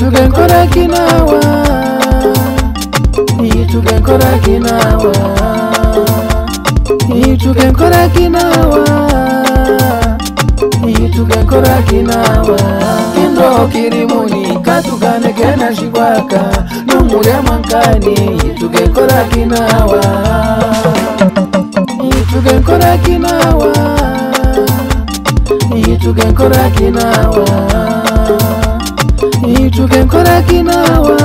tugenkora kinawa tugenkora kinawa tugenkora kinawa tugenkora kinawa kindo kirimuni shigwaka tugenkora kinawa tugenkora kinawa tugenkora kinawa nituke nkora kinawa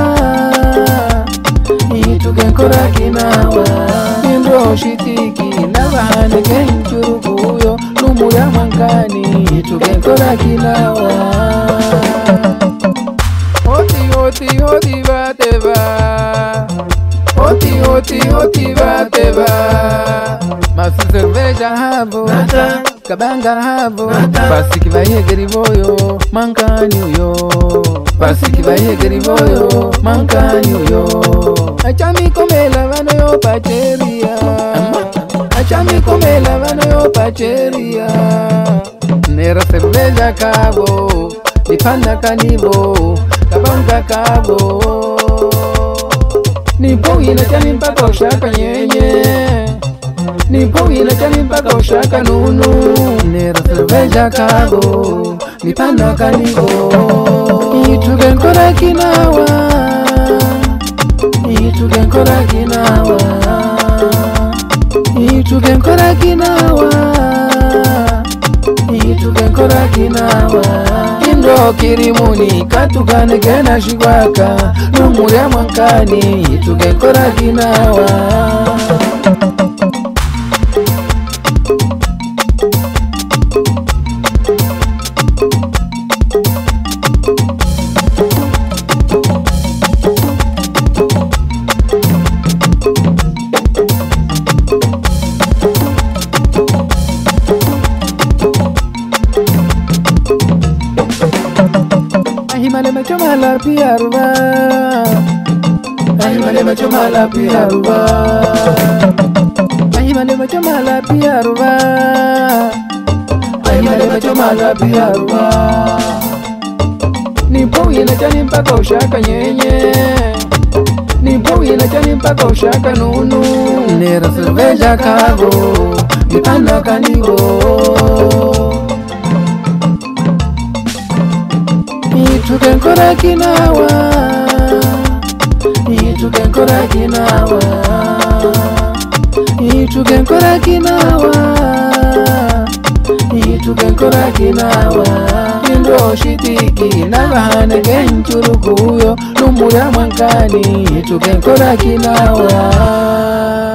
nituke nkora kinawa nindo shitiki nabaneke nchuruku uyo numuya mwankani nituke nkora kinawa hoti hoti hoti vateva hoti hoti hoti vateva masuzerumeja havo Nata kabanga havo vasiki vayegeri voyo mankani uyo vasiki vayegeri voyo mankani uyo achamikomela vano yo pacheria achamikomela vano yo pacheria nera sevuveja kavo nipandakanivo kabanga kavo nipuhina chanimpakoshakanye kushaka nunu nerasevejakago nipandakaniko ituke nkora kinawa ituke nkora kinawa ituke nkora kinawa ituke nkora kinawa okirimuni katukanekena shikwaka numuryamwankani itukekora kinawa nerasilvejakago mipandokanigo Yituken kora kinawa Yituken kora kinawa Yituken kora kinawa Yituken kora kinawa Indo shitiki nabahane genchurukuyo Lumura mwankani Yituken kora kinawa